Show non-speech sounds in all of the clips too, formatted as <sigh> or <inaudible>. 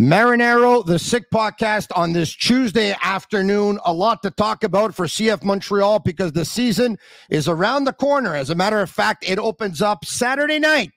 Marinaro, the Sick Podcast on this Tuesday afternoon. A lot to talk about for CF Montreal because the season is around the corner. As a matter of fact, it opens up Saturday night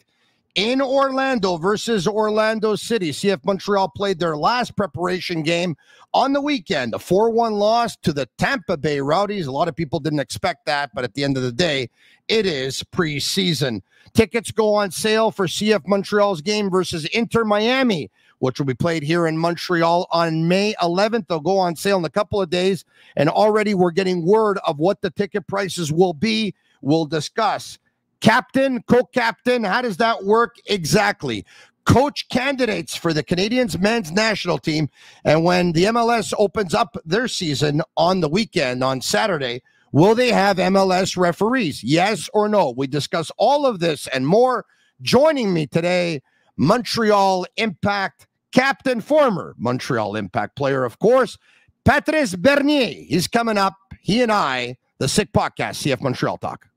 in Orlando versus Orlando City. CF Montreal played their last preparation game on the weekend, a 4 1 loss to the Tampa Bay Rowdies. A lot of people didn't expect that, but at the end of the day, it is preseason. Tickets go on sale for CF Montreal's game versus Inter Miami which will be played here in Montreal on May 11th. They'll go on sale in a couple of days. And already we're getting word of what the ticket prices will be. We'll discuss. Captain, co captain, how does that work exactly? Coach candidates for the Canadians men's national team. And when the MLS opens up their season on the weekend, on Saturday, will they have MLS referees? Yes or no? We discuss all of this and more. Joining me today, Montreal Impact captain, former Montreal Impact player, of course, Patrice Bernier. He's coming up. He and I, the Sick Podcast, CF Montreal Talk.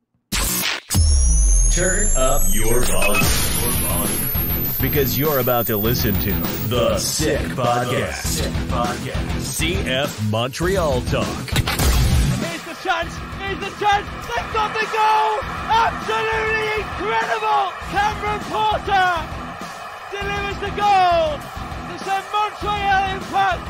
Turn up your volume. Your volume. Because you're about to listen to the Sick Podcast. Sick Podcast. CF Montreal Talk. Here's the chance. Here's the chance. They've got the goal. Absolutely incredible. Cameron Porter delivers the goal Montreal Impact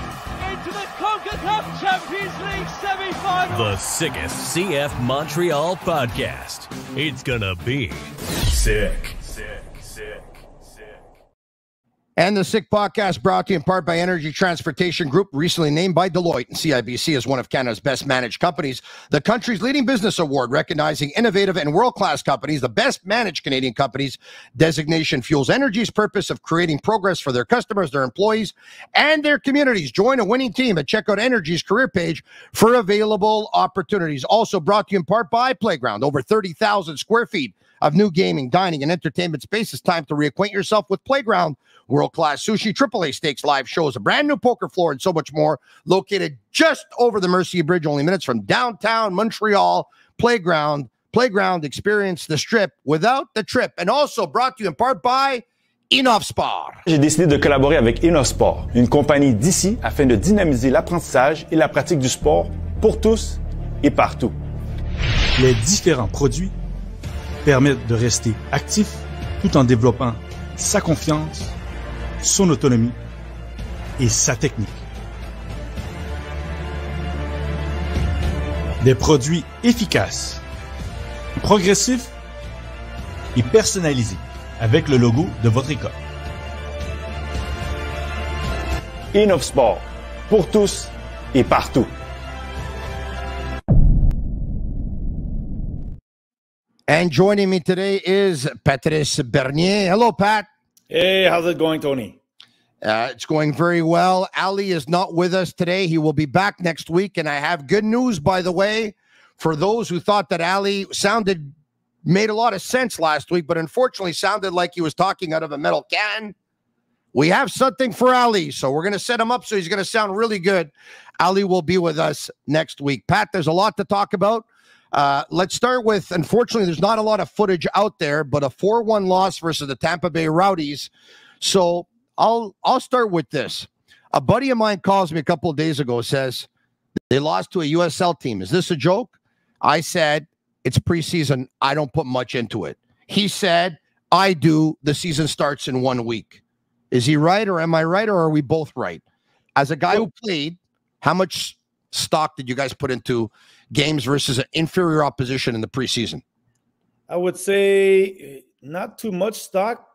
into the CONCACAF Champions League semi-final. The sickest CF Montreal podcast. It's gonna be sick. Sick, sick, sick. And the Sick Podcast brought to you in part by Energy Transportation Group, recently named by Deloitte and CIBC as one of Canada's best managed companies. The country's leading business award recognizing innovative and world class companies, the best managed Canadian companies. Designation fuels Energy's purpose of creating progress for their customers, their employees, and their communities. Join a winning team and check out Energy's career page for available opportunities. Also brought to you in part by Playground, over 30,000 square feet of new gaming, dining, and entertainment spaces. Time to reacquaint yourself with Playground world class sushi, AAA steaks live shows, a brand new poker floor, and so much more. Located just over the Mercier Bridge, only minutes from downtown Montreal. Playground, Playground, experience the strip without the trip. And also brought to you in part by InnovSport. J'ai décidé de collaborer avec InnovSport, une compagnie d'ici afin de dynamiser l'apprentissage et la pratique du sport pour tous et partout. Les différents produits permettent de rester actif tout en développant sa confiance son autonomie et sa technique. Des produits efficaces, progressifs et personnalisés avec le logo de votre école. InnovSport, pour tous et partout. And joining me today is Patrice Bernier. Hello, Pat. Hey, how's it going, Tony? Uh, it's going very well. Ali is not with us today. He will be back next week. And I have good news, by the way, for those who thought that Ali sounded made a lot of sense last week, but unfortunately sounded like he was talking out of a metal can. We have something for Ali, so we're going to set him up so he's going to sound really good. Ali will be with us next week. Pat, there's a lot to talk about. Uh, let's start with unfortunately, there's not a lot of footage out there, but a 4 1 loss versus the Tampa Bay Rowdies. So I'll I'll start with this. A buddy of mine calls me a couple of days ago, says they lost to a USL team. Is this a joke? I said, it's preseason. I don't put much into it. He said, I do. The season starts in one week. Is he right or am I right or are we both right? As a guy who played, how much stock did you guys put into games versus an inferior opposition in the preseason? I would say eh, not too much stock.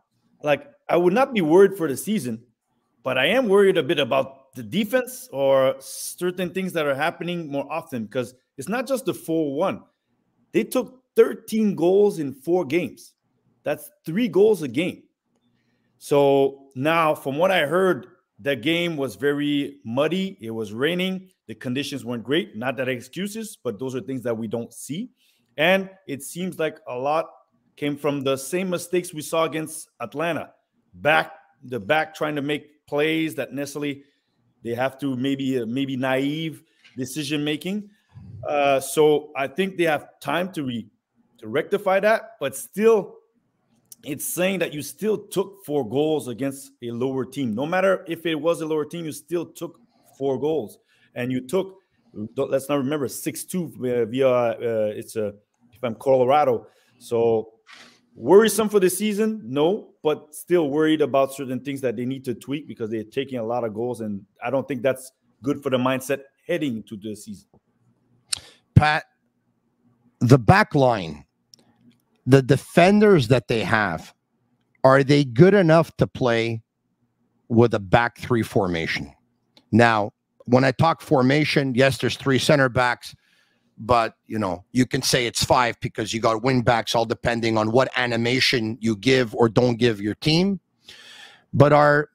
Like I would not be worried for the season, but I am worried a bit about the defense or certain things that are happening more often because it's not just the 4 1. They took 13 goals in four games. That's three goals a game. So now, from what I heard, the game was very muddy. It was raining. The conditions weren't great. Not that excuses, but those are things that we don't see. And it seems like a lot came from the same mistakes we saw against Atlanta. Back the back trying to make plays that necessarily they have to maybe uh, maybe naive decision making. Uh, so I think they have time to re to rectify that, but still it's saying that you still took four goals against a lower team. No matter if it was a lower team, you still took four goals, and you took. Let's not remember six two via. Uh, it's a if I'm Colorado, so worrisome for the season. No, but still worried about certain things that they need to tweak because they're taking a lot of goals, and I don't think that's good for the mindset heading to the season. Pat, the back line the defenders that they have, are they good enough to play with a back three formation? Now, when I talk formation, yes, there's three center backs, but you know, you can say it's five because you got wing backs, all depending on what animation you give or don't give your team. But are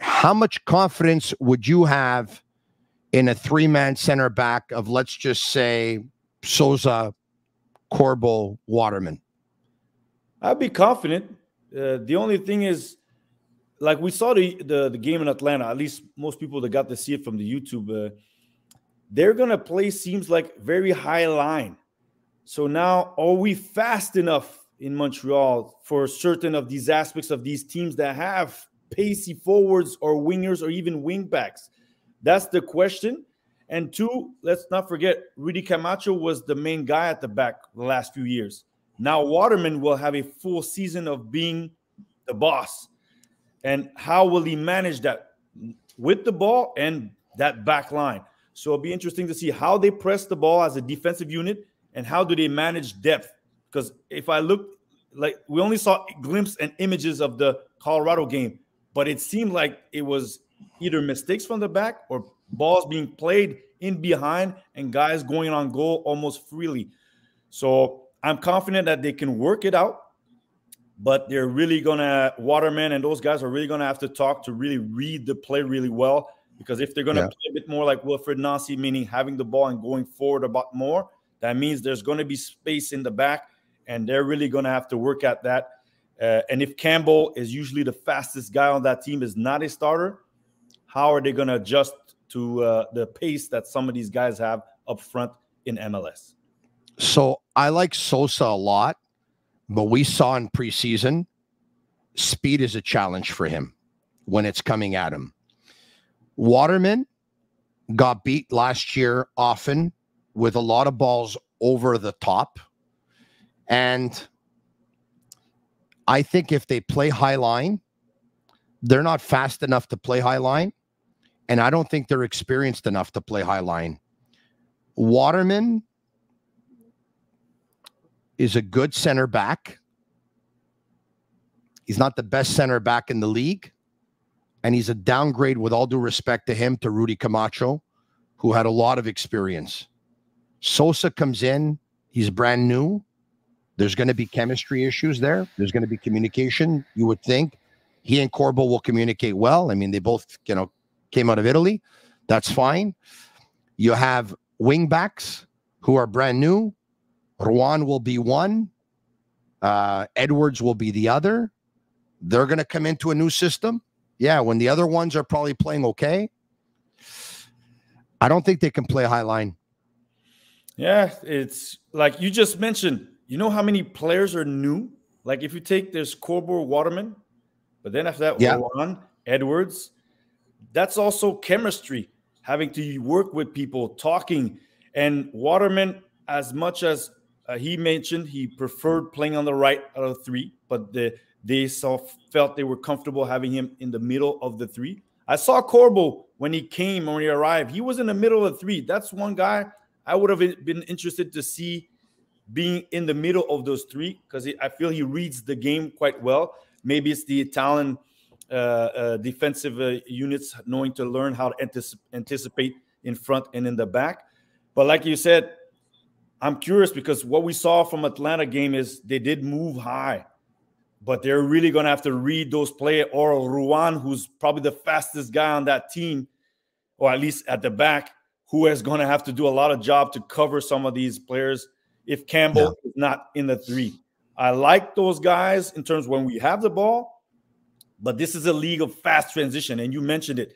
how much confidence would you have in a three man center back of let's just say Sosa, Corbo, Waterman? I'd be confident. Uh, the only thing is, like we saw the, the, the game in Atlanta. At least most people that got to see it from the YouTube, uh, they're gonna play seems like very high line. So now, are we fast enough in Montreal for certain of these aspects of these teams that have pacey forwards or wingers or even wingbacks? That's the question. And two, let's not forget, Rudy Camacho was the main guy at the back the last few years. Now Waterman will have a full season of being the boss. And how will he manage that with the ball and that back line? So it'll be interesting to see how they press the ball as a defensive unit and how do they manage depth. Because if I look like we only saw glimpses and images of the Colorado game, but it seemed like it was either mistakes from the back or balls being played in behind and guys going on goal almost freely. So I'm confident that they can work it out, but they're really gonna Waterman and those guys are really gonna have to talk to really read the play really well. Because if they're gonna yeah. play a bit more like Wilfried Nancy, meaning having the ball and going forward about more, that means there's gonna be space in the back, and they're really gonna have to work at that. Uh, and if Campbell is usually the fastest guy on that team, is not a starter, how are they going to adjust to uh, the pace that some of these guys have up front in MLS? So I like Sosa a lot, but we saw in preseason speed is a challenge for him when it's coming at him. Waterman got beat last year often with a lot of balls over the top. And I think if they play high line, they're not fast enough to play high line. And I don't think they're experienced enough to play high line. Waterman is a good center back. He's not the best center back in the league. And he's a downgrade, with all due respect to him, to Rudy Camacho, who had a lot of experience. Sosa comes in, he's brand new. There's going to be chemistry issues there. There's going to be communication, you would think. He and Corbo will communicate well. I mean, they both, you know, came out of Italy. That's fine. You have wing backs who are brand new. Ruan will be one. Uh, Edwards will be the other. They're going to come into a new system. Yeah, when the other ones are probably playing okay. I don't think they can play high line. Yeah, it's like you just mentioned. You know how many players are new? Like if you take there's Corbo Waterman, but then after that, yeah. Edwards. That's also chemistry, having to work with people, talking. And Waterman, as much as uh, he mentioned he preferred playing on the right out of three, but the, they saw, felt they were comfortable having him in the middle of the three. I saw Corbo when he came, when he arrived. He was in the middle of the three. That's one guy I would have been interested to see being in the middle of those three because I feel he reads the game quite well. Maybe it's the Italian uh, uh, defensive uh, units knowing to learn how to anticip- anticipate in front and in the back. But like you said, I'm curious because what we saw from Atlanta game is they did move high, but they're really going to have to read those play. Or Ruan, who's probably the fastest guy on that team, or at least at the back, who is going to have to do a lot of job to cover some of these players if Campbell yeah. is not in the three. I like those guys in terms when we have the ball, but this is a league of fast transition, and you mentioned it.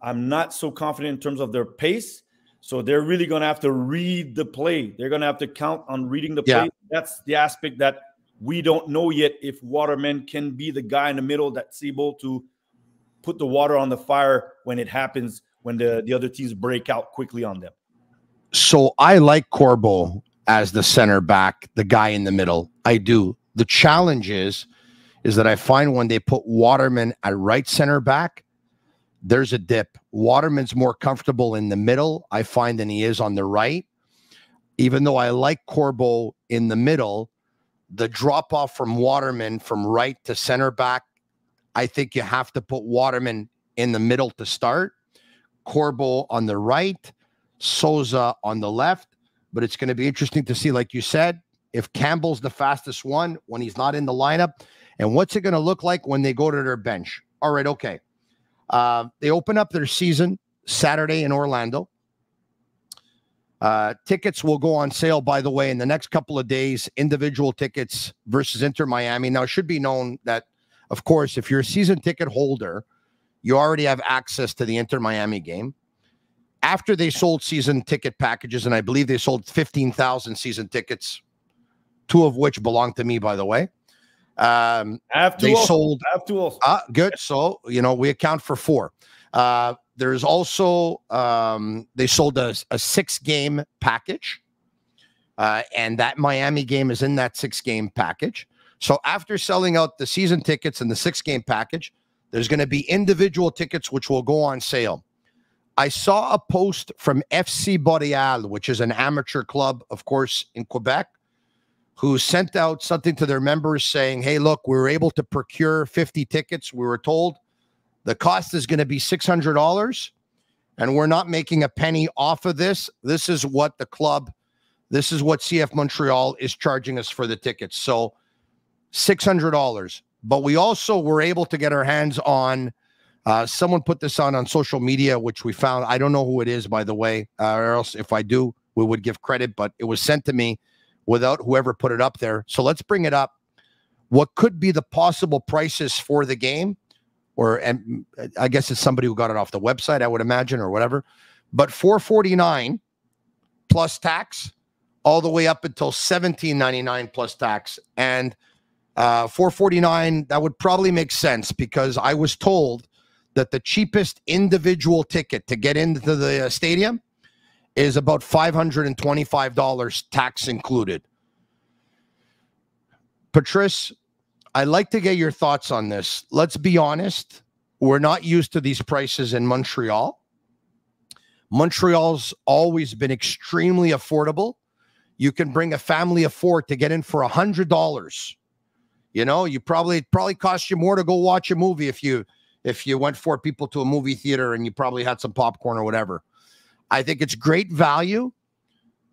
I'm not so confident in terms of their pace so they're really going to have to read the play. They're going to have to count on reading the play. Yeah. That's the aspect that we don't know yet if Waterman can be the guy in the middle that's able to put the water on the fire when it happens when the, the other teams break out quickly on them. So I like Corbo as the center back, the guy in the middle. I do. The challenge is, is that I find when they put Waterman at right center back, there's a dip. Waterman's more comfortable in the middle, I find, than he is on the right. Even though I like Corbo in the middle, the drop off from Waterman from right to center back, I think you have to put Waterman in the middle to start, Corbo on the right, Sosa on the left. But it's going to be interesting to see, like you said, if Campbell's the fastest one when he's not in the lineup, and what's it going to look like when they go to their bench? All right, okay. Uh, they open up their season Saturday in Orlando. Uh, tickets will go on sale, by the way, in the next couple of days. Individual tickets versus Inter Miami. Now, it should be known that, of course, if you're a season ticket holder, you already have access to the Inter Miami game. After they sold season ticket packages, and I believe they sold 15,000 season tickets, two of which belong to me, by the way. Um, they sold. Uh, good. So, you know, we account for four. Uh, there's also um, they sold a, a six game package, uh, and that Miami game is in that six game package. So after selling out the season tickets and the six game package, there's going to be individual tickets which will go on sale. I saw a post from FC Boreal, which is an amateur club, of course, in Quebec, who sent out something to their members saying, Hey, look, we were able to procure 50 tickets. We were told the cost is going to be $600, and we're not making a penny off of this. This is what the club, this is what CF Montreal is charging us for the tickets. So $600. But we also were able to get our hands on. Uh, someone put this on on social media, which we found. I don't know who it is, by the way, uh, or else if I do, we would give credit. But it was sent to me without whoever put it up there. So let's bring it up. What could be the possible prices for the game? or and I guess it's somebody who got it off the website, I would imagine, or whatever. But 449 plus tax, all the way up until 1799 plus tax. And uh, 449, that would probably make sense because I was told that the cheapest individual ticket to get into the uh, stadium is about $525 tax included. Patrice, I'd like to get your thoughts on this. Let's be honest. We're not used to these prices in Montreal. Montreal's always been extremely affordable. You can bring a family of four to get in for a hundred dollars. You know, you probably probably cost you more to go watch a movie if you if you went four people to a movie theater and you probably had some popcorn or whatever. I think it's great value.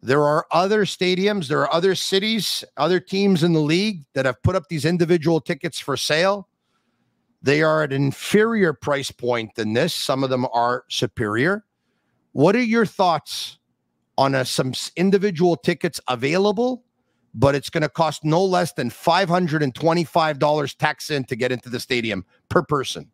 There are other stadiums, there are other cities, other teams in the league that have put up these individual tickets for sale. They are at an inferior price point than this. Some of them are superior. What are your thoughts on a, some individual tickets available, but it's going to cost no less than $525 tax in to get into the stadium per person?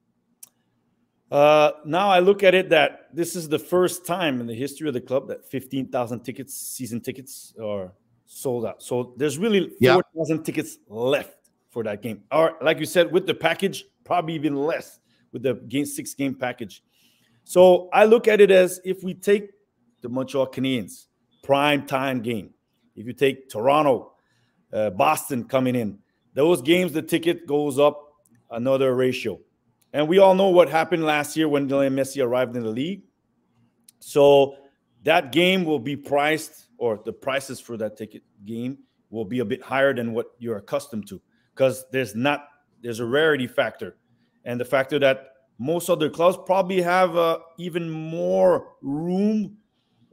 Uh, now I look at it that this is the first time in the history of the club that 15,000 tickets, season tickets, are sold out. So there's really 4,000 yeah. tickets left for that game. Or, like you said, with the package, probably even less with the game six game package. So I look at it as if we take the Montreal Canadiens prime time game, if you take Toronto, uh, Boston coming in, those games the ticket goes up another ratio. And we all know what happened last year when Lionel Messi arrived in the league. So that game will be priced, or the prices for that ticket game will be a bit higher than what you're accustomed to, because there's not there's a rarity factor, and the factor that most other clubs probably have uh, even more room.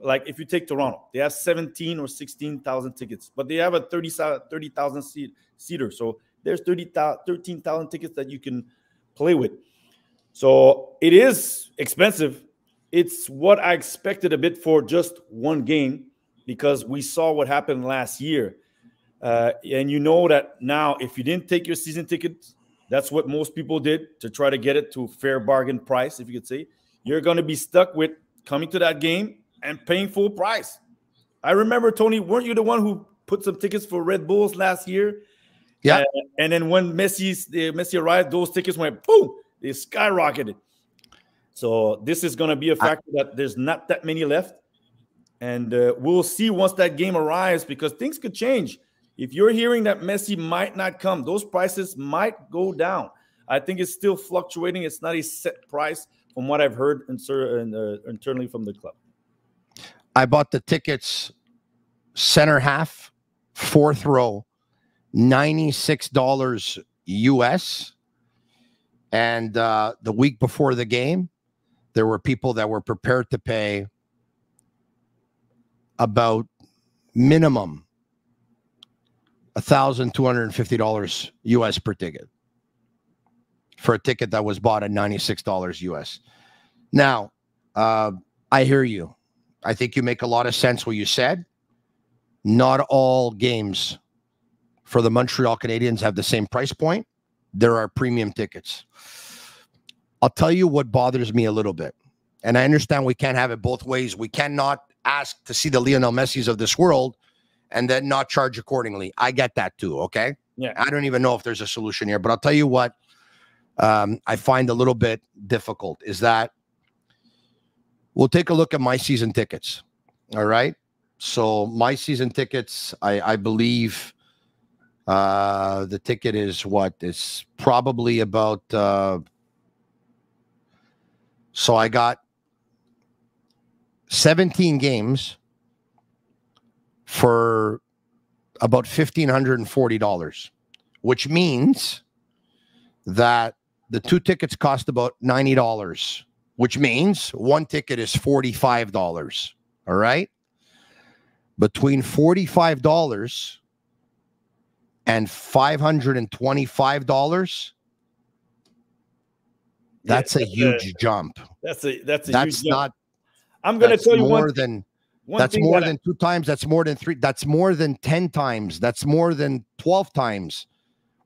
Like if you take Toronto, they have 17 or 16,000 tickets, but they have a 30,000 seat, seater. So there's 30, 13,000 tickets that you can play with. So it is expensive. It's what I expected a bit for just one game because we saw what happened last year. Uh, and you know that now, if you didn't take your season ticket, that's what most people did to try to get it to a fair bargain price, if you could say. You're going to be stuck with coming to that game and paying full price. I remember, Tony, weren't you the one who put some tickets for Red Bulls last year? Yeah. And, and then when Messi's the Messi arrived, those tickets went boom, they skyrocketed. So this is going to be a factor that there's not that many left, and uh, we'll see once that game arrives because things could change. If you're hearing that Messi might not come, those prices might go down. I think it's still fluctuating. It's not a set price from what I've heard uh, internally from the club. I bought the tickets center half, fourth row, $96 US. And uh, the week before the game, there were people that were prepared to pay about minimum $1,250 US per ticket for a ticket that was bought at $96 US. Now, uh, I hear you. I think you make a lot of sense what you said. Not all games for the Montreal Canadiens have the same price point. There are premium tickets. I'll tell you what bothers me a little bit. And I understand we can't have it both ways. We cannot ask to see the Lionel Messi's of this world and then not charge accordingly. I get that too. Okay. Yeah. I don't even know if there's a solution here, but I'll tell you what um, I find a little bit difficult is that we'll take a look at my season tickets. All right. So my season tickets, I, I believe uh, the ticket is what is probably about. Uh, so I got 17 games for about $1,540, which means that the two tickets cost about $90, which means one ticket is $45. All right. Between $45 and $525, that's a that's a- huge jump. That's a that's a That's huge jump. not I'm going to tell you more one, than one that's more that I- than two times. That's more than three. That's more than 10 times. That's more than 12 times.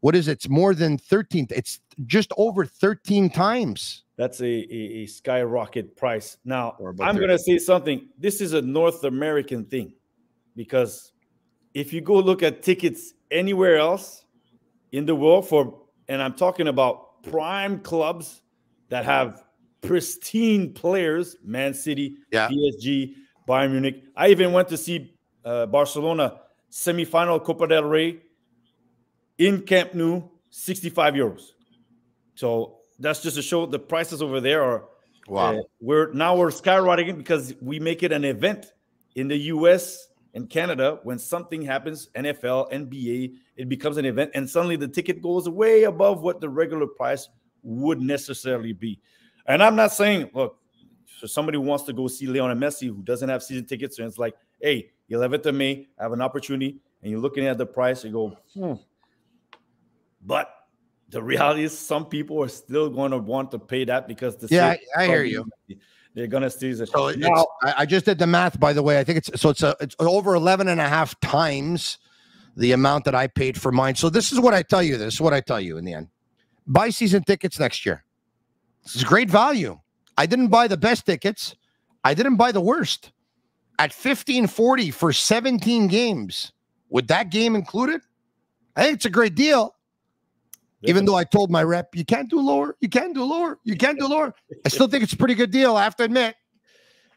What is it? It's more than 13. It's just over 13 times. That's a, a, a skyrocket price. Now, I'm going to say something. This is a North American thing because if you go look at tickets anywhere else in the world for, and I'm talking about prime clubs that have pristine players, Man City, Yeah. PSG, Bayern Munich. I even went to see uh, Barcelona semifinal Copa del Rey in Camp Nou, 65 euros. So that's just to show the prices over there are Wow. uh, we're now we're skyrocketing because we make it an event in the US and Canada when something happens, NFL, NBA, it becomes an event, and suddenly the ticket goes way above what the regular price would necessarily be. And I'm not saying, look, for somebody who wants to go see Leon Messi who doesn't have season tickets, and it's like, hey, 11th of May, I have an opportunity, and you're looking at the price, you go, hmm. But the reality is, some people are still going to want to pay that because the Yeah, I- I hear you. They're going to seize it. So it's, Now- I, I just did the math, by the way. I think it's so it's a, it's over 11 and a half times the amount that I paid for mine. So this is what I tell you. This is what I tell you in the end. Buy season tickets next year. This is great value. I didn't buy the best tickets. I didn't buy the worst. At 1540 for 17 games. With that game included, I think it's a great deal. Even though I told my rep, you can't do lower, you can't do lower, you can't do lower. I still think it's a pretty good deal. I have to admit.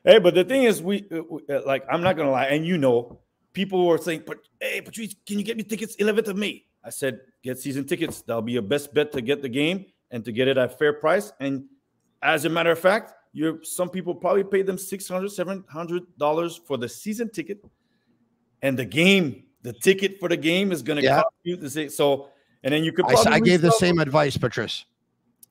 Hey, but the thing is, we uh, uh, like I'm not gonna lie, and you know, people were saying, "But hey, Patrice, can you get me tickets 11th of May?" I said, "Get season tickets. That'll be your best bet to get the game and to get it at fair price." And as a matter of fact, you're some people probably paid them 600 700 dollars for the season ticket, and the game, the ticket for the game is gonna Yeah. cost you the same. So, and then you could. I, I gave the same advice, Patrice.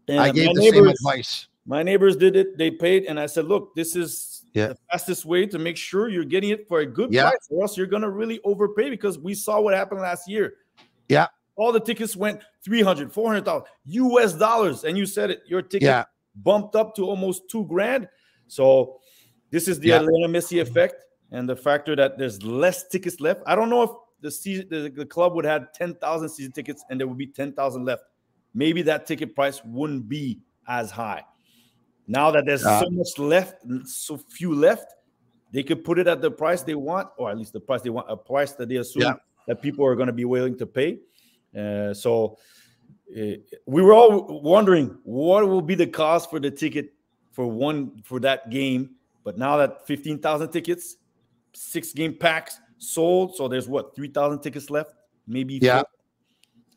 and I gave the same advice. my neighbors did it. They paid, and I said, "Look, this is Yeah. the fastest way to make sure you're getting it for a good Yeah. price, or else you're gonna really overpay." Because we saw what happened last year. Yeah. all the tickets went 300 400 US dollars, and you said it. Your ticket Yeah. bumped up to almost two grand. So this is the. Atlanta Messi effect, and the factor that there's less tickets left. I don't know if the season the, the club would have 10,000 season tickets and there would be 10,000 left. Maybe that ticket price wouldn't be as high. Now that there's Uh, so much left, so few left, they could put it at the price they want, or at least the price they want, a price that they assume Yeah. that people are going to be willing to pay. Uh, so uh, we were all wondering what will be the cost for the ticket for one for that game. But now that 15,000 tickets, six game packs sold, so there's what 3,000 tickets left, maybe. Yeah.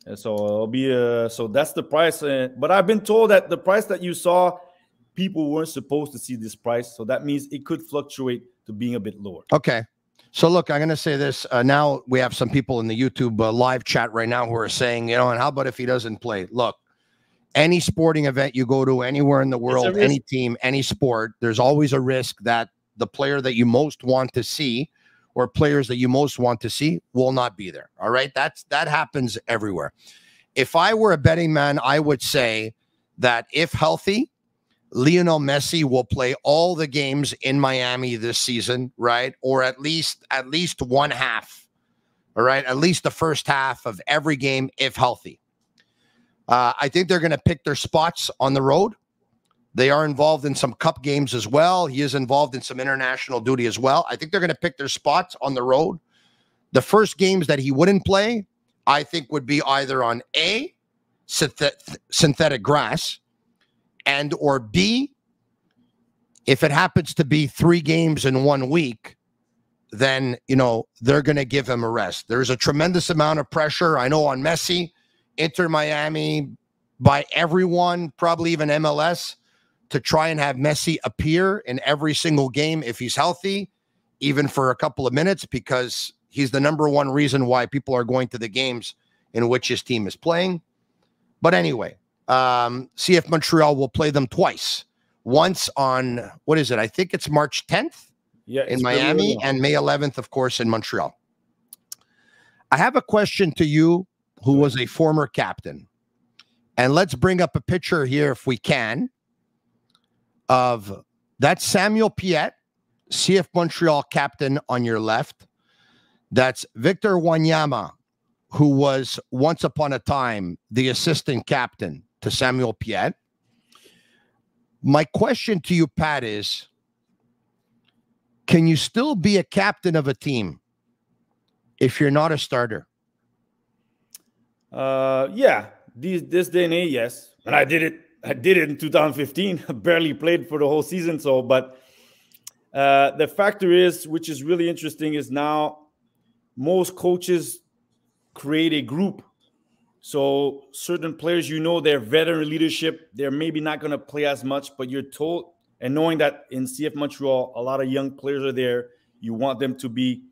Four. So it'll be uh, so that's the price. Uh, but I've been told that the price that you saw, people weren't supposed to see this price, so that means it could fluctuate to being a bit lower. Okay. So look, I'm going to say this. Uh, now we have some people in the YouTube uh, live chat right now who are saying, you know, and how about if he doesn't play? Look, any sporting event you go to anywhere in the world, any team, any sport, there's always a risk that the player that you most want to see or players that you most want to see will not be there. All right? That's that happens everywhere. If I were a betting man, I would say that if healthy, Lionel Messi will play all the games in Miami this season, right? Or at least at least one half. All right, at least the first half of every game if healthy. Uh, I think they're going to pick their spots on the road. They are involved in some cup games as well. He is involved in some international duty as well. I think they're going to pick their spots on the road. The first games that he wouldn't play, I think, would be either on A, synthetic grass, and or B, if it happens to be three games in one week, then you know they're going to give him a rest. There's a tremendous amount of pressure. I know on Messi, Inter Miami, by everyone, probably even MLS, to try and have Messi appear in every single game if he's healthy, even for a couple of minutes, because he's the number one reason why people are going to the games in which his team is playing. But anyway, um, CF Montreal will play them twice. Once on what is it? I think it's March 10th yeah, in Miami really and May 11th, of course, in Montreal. I have a question to you, who was a former captain. And let's bring up a picture here, if we can, of that Samuel Piette, CF Montreal captain on your left. That's Victor Wanyama, who was once upon a time the assistant captain to Samuel Piette. My question to you, Pat, is can you still be a captain of a team if you're not a starter? Uh, yeah, this, this day and age, yes. And I did it. I did it in 2015. <laughs> barely played for the whole season. So, but uh, the factor is, which is really interesting, is now most coaches create a group so certain players, you know, they're veteran leadership. They're maybe not going to play as much, but you're told, and knowing that in CF Montreal, a lot of young players are there, you want them to be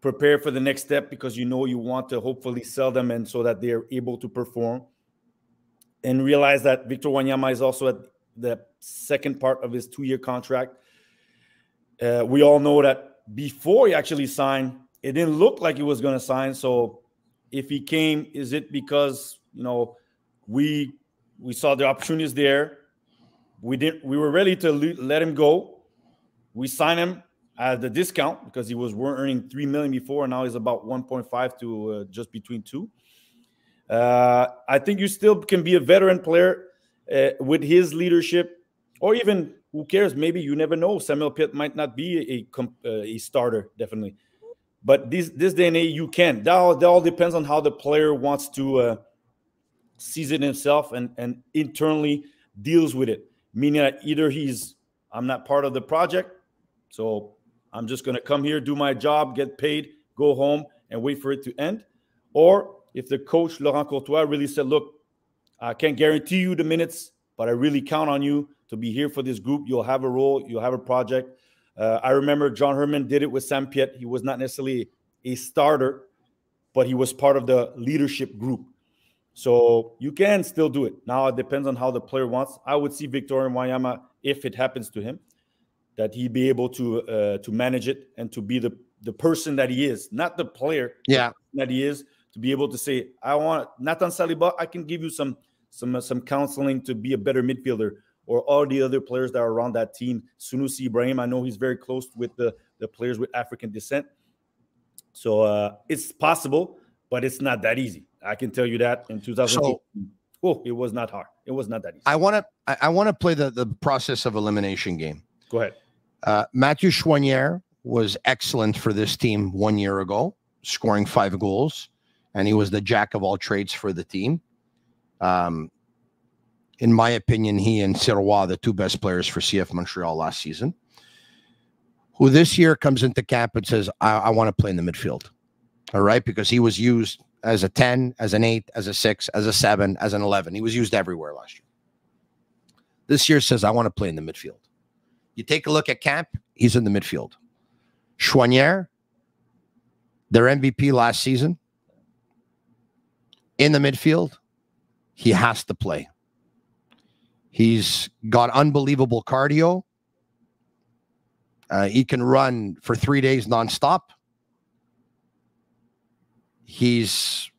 prepared for the next step because you know you want to hopefully sell them and so that they're able to perform. And realize that Victor Wanyama is also at the second part of his two-year contract. Uh, we all know that before he actually signed, it didn't look like he was going to sign. So if he came, is it because you know we we saw the opportunities there? We didn't. We were ready to let him go. We signed him at the discount because he was earning three million before, and now he's about one point five to uh, just between two. Uh, I think you still can be a veteran player uh, with his leadership, or even who cares? Maybe you never know. Samuel Piette might not be a, a, a starter, definitely. But this this day and age, you can. That all, that all depends on how the player wants to uh, sees it himself and and internally deals with it. Meaning that either he's I'm not part of the project, so I'm just to come here, do my job, get paid, go home, and wait for it to end. Or if the coach Laurent Courtois really said, "Look, I can't guarantee you the minutes, but I really count on you to be here for this group. You'll have a role, you'll have a project." Uh, I remember John Herman did it with Sam Piette. He was not necessarily a starter, but he was part of the leadership group. So you can still do it. Now it depends on how the player wants. I would see Victor Wanyama, if it happens to him, that he be able to uh, to manage it and to be the the person that he is, not the player. Yeah, that he is to be able to say, I want Nathan Saliba. I can give you some some uh, some counseling to be a better midfielder or all the other players that are around that team. Sunusi Ibrahim, I know he's very close with the, the players with African descent. So uh, it's possible, but it's not that easy. I can tell you that in 2018. So, oh, it was not hard. It was not that easy. I want to I, I want to play the, the process of elimination game. Go ahead. Uh, Matthew Choinière was excellent for this team one year ago, scoring five goals. And he was the jack of all trades for the team. Um, in my opinion, he and Sirois, the two best players for CF Montreal last season, who this year comes into camp and says, I, I want to play in the midfield. All right. Because he was used as a 10, as an 8, as a 6, as a 7, as an 11. He was used everywhere last year. This year says, I want to play in the midfield. You take a look at camp, he's in the midfield. Choinière, their MVP last season, in the midfield, he has to play. He's got unbelievable cardio. Uh, he can run for three days nonstop. He's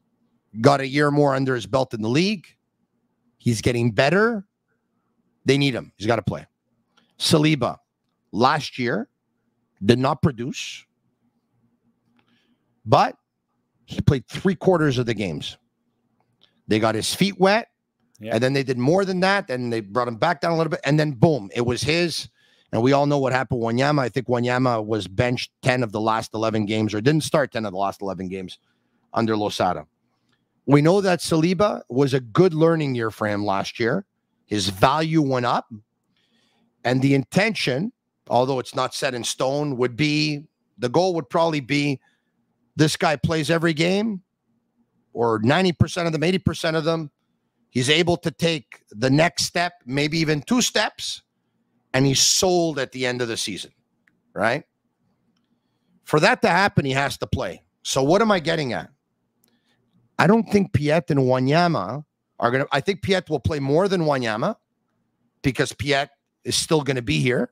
got a year more under his belt in the league. He's getting better. They need him. He's got to play. Saliba, last year, did not produce, but he played three quarters of the games. They got his feet wet, yeah. and then they did more than that, and they brought him back down a little bit, and then boom, it was his. And we all know what happened. With Wanyama, I think Wanyama was benched 10 of the last 11 games, or didn't start 10 of the last 11 games under Losada. We know that Saliba was a good learning year for him last year. His value went up. And the intention, although it's not set in stone, would be the goal would probably be this guy plays every game or 90% of them, 80% of them. He's able to take the next step, maybe even two steps, and he's sold at the end of the season, right? For that to happen, he has to play. So, what am I getting at? I don't think Piette and Wanyama are going to, I think Piette will play more than Wanyama because Piette is still going to be here.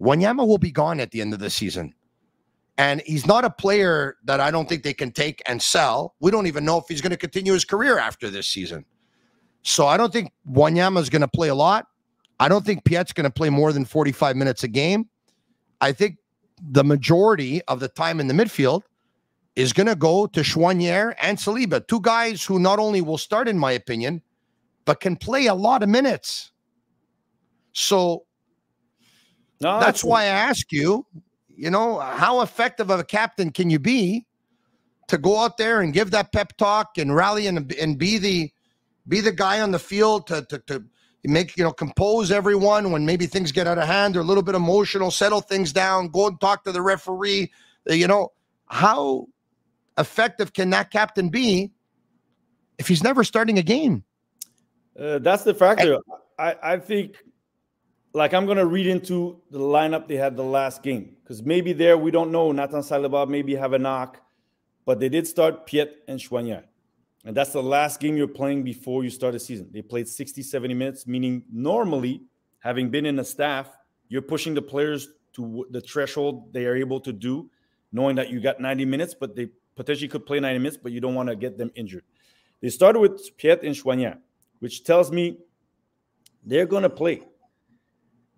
Wanyama will be gone at the end of the season. And he's not a player that I don't think they can take and sell. We don't even know if he's going to continue his career after this season. So I don't think Wanyama is going to play a lot. I don't think Piette's going to play more than 45 minutes a game. I think the majority of the time in the midfield is going to go to Choinière and Saliba, two guys who not only will start, in my opinion, but can play a lot of minutes. So no, that's, that's why I ask you, you know, how effective of a captain can you be to go out there and give that pep talk and rally and, and be the be the guy on the field to, to, to make you know compose everyone when maybe things get out of hand or a little bit emotional settle things down go and talk to the referee you know how effective can that captain be if he's never starting a game? Uh, that's the factor. I, I think, like, I'm going to read into the lineup they had the last game because maybe there we don't know. Nathan Saliba maybe have a knock, but they did start Piette and Choinière. And that's the last game you're playing before you start the season. They played 60, 70 minutes, meaning normally, having been in the staff, you're pushing the players to the threshold they are able to do, knowing that you got 90 minutes, but they potentially could play 90 minutes, but you don't want to get them injured. They started with Piette and Choinière, which tells me they're going to play.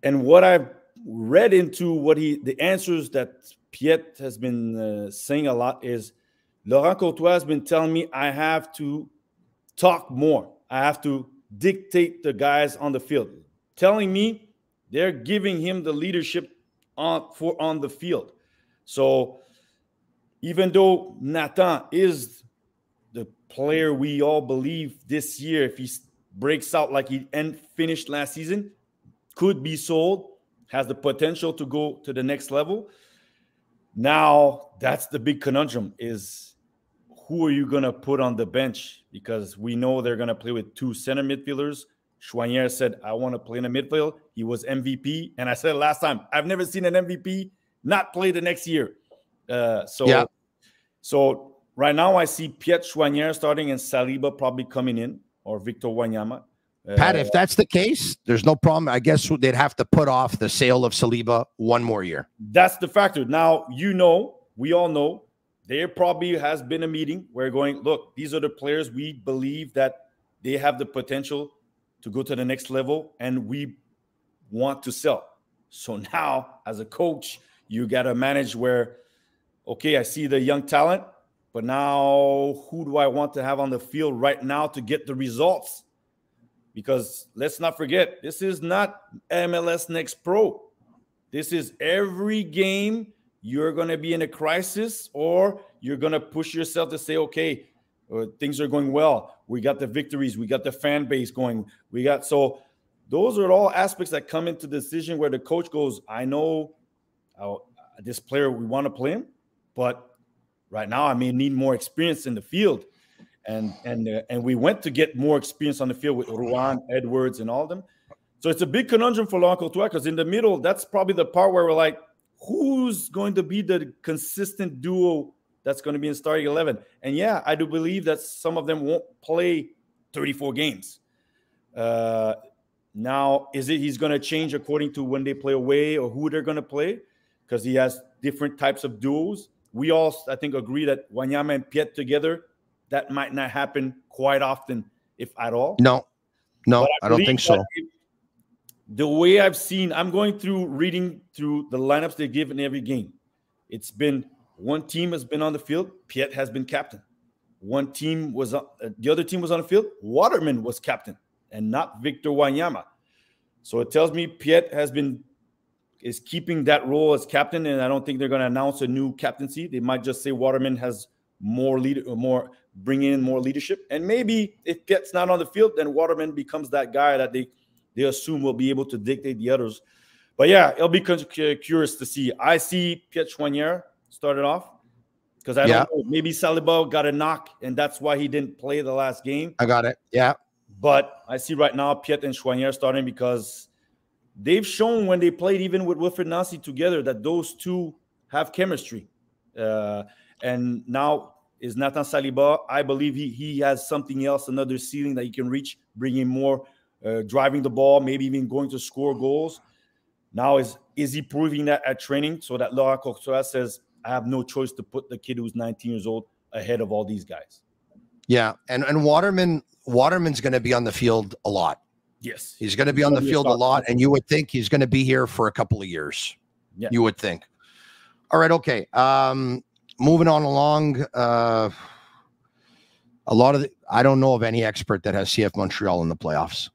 And what I've read into what he, the answers that Piette has been uh, saying a lot is Laurent Courtois has been telling me I have to talk more. I have to dictate the guys on the field, telling me they're giving him the leadership on for on the field. So even though Nathan is the player we all believe this year, if he breaks out like he finished last season, could be sold, has the potential to go to the next level. Now that's the big conundrum: is who are you going to put on the bench? Because we know they're going to play with two center midfielders. Choinière said, "I want to play in the midfield." He was MVP, and I said last time, I've never seen an MVP not play the next year. Uh, so, yeah. so right now I see Piette Choinière starting and Saliba probably coming in or Victor Wanyama. Uh, Pat, if that's the case, there's no problem. I guess they'd have to put off the sale of Saliba one more year. That's the factor. Now, you know, we all know there probably has been a meeting where going, look, these are the players we believe that they have the potential to go to the next level and we want to sell. So now, as a coach, you got to manage where okay, I see the young talent, but now who do I want to have on the field right now to get the results? Because let's not forget, this is not MLS Next Pro. This is every game you're going to be in a crisis or you're going to push yourself to say, okay, Uh, things are going well. We got the victories. We got the fan base going. We got so those are all aspects that come into the decision where the coach goes, I know this player we want to play him, but right now I may need more experience in the field. And and uh, and we went to get more experience on the field with Ruan, Edwards, and all them. So it's a big conundrum for Laurent Courtois because in the middle, that's probably the part where we're like, who's going to be the consistent duo that's going to be in starting 11. And yeah, I do believe that some of them won't play 34 games. Uh, now, is it he's going to change according to when they play away or who they're going to play? Because he has different types of duos. We all, I think, agree that Wanyama and Piette together, that might not happen quite often, if at all. No, no, I, I don't think so. The way I've seen, I'm going through reading through the lineups they give in every game. It's been one team has been on the field. Piette has been captain. One team was on, uh, the other team was on the field. Waterman was captain, and not Victor Wanyama. So it tells me Piette has been is keeping that role as captain, and I don't think they're going to announce a new captaincy. They might just say Waterman has more leader, uh, more bring in more leadership, and maybe if Piette's not on the field, then Waterman becomes that guy that they they assume will be able to dictate the others. But yeah, it'll be curious to see. I see Piette Choinière started off? Because I yeah. don't know. Maybe Saliba got a knock, and that's why he didn't play the last game. I got it. Yeah. But I see right now Piette and Choinière starting because they've shown when they played even with Wilfried Nancy together that those two have chemistry. Uh, and now is Nathan Saliba. I believe he he has something else, another ceiling that he can reach, bringing more, uh, driving the ball, maybe even going to score goals. Now is is he proving that at training so that Laurent Courtois says I have no choice to put the kid who's 19 years old ahead of all these guys. Yeah, and and Waterman Waterman's going to be on the field a lot. Yes, he's going to be on the field a lot, and you would think he's going to be here for a couple of years. Yeah, you would think. All right, okay. Um, moving on along. Uh, a lot of the, I don't know of any expert that has CF Montreal in the playoffs.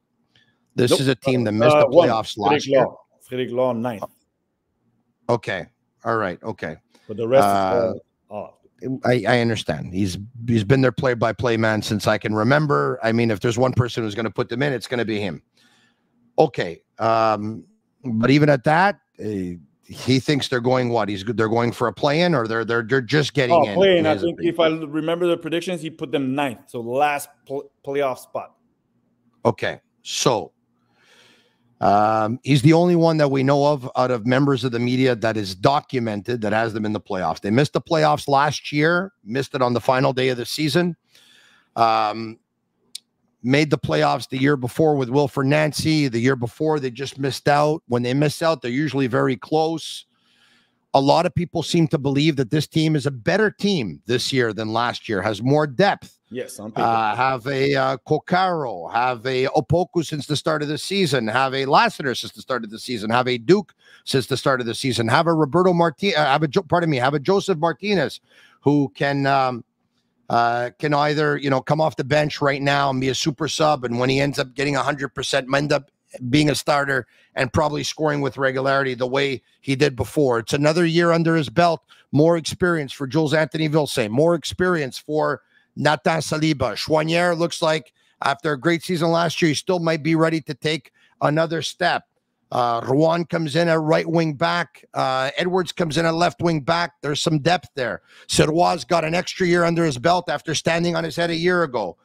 This nope. is a team that missed uh, the playoffs one. last Frédéric year. Frédéric Law ninth. Okay. All right. Okay. But the rest uh, is. I, I, understand. He's he's been their play by play man since I can remember. I mean, if there's one person who's going to put them in, it's going to be him. Okay, um, but even at that, uh, he thinks they're going what? He's. They're going for a play in, or they're they're they're just getting oh, in. Play in. I think if I remember the predictions, he put them ninth, so last pl- playoff spot. Okay, so um, he's the only one that we know of out of members of the media that is documented that has them in the playoffs. They missed the playoffs last year, missed it on the final day of the season. Um, made the playoffs the year before with Wilfried Nancy. The year before, they just missed out. When they miss out, they're usually very close a lot of people seem to believe that this team is a better team this year than last year, has more depth. Yes, uh, have a uh, Coccaro, have a Opoku since the start of the season, have a Lassiter since the start of the season, have a Duke since the start of the season, have a Roberto Martinez, uh, have a pardon me, have a Josef Martinez, who can um, uh, can either you know come off the bench right now and be a super sub, and when he ends up getting hundred percent, end up being a starter and probably scoring with regularity the way he did before. It's another year under his belt, more experience for Jules Anthony Vilsaint, more experience for Nathan Saliba. Choinière looks like after a great season last year, he still might be ready to take another step. Uh, Ruan comes in at right wing back. Uh, Edwards comes in at left wing back. There's some depth there. Sirois got an extra year under his belt after standing on his head a year ago.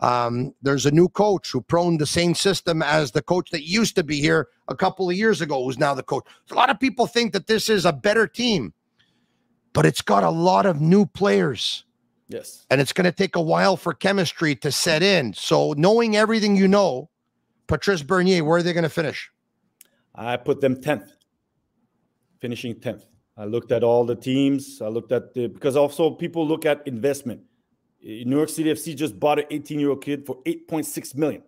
Um, there's a new coach who prone the same system as the coach that used to be here a couple of years ago, who's now the coach. A lot of people think that this is a better team, but it's got a lot of new players. Yes. And it's going to take a while for chemistry to set in. So, knowing everything you know, Patrice Bernier, where are they going to finish? I put them 10th, finishing 10th. I looked at all the teams. I looked at the, because also people look at investment. Eh, new York City FC just bought an 18 year old kid for 8.6 million.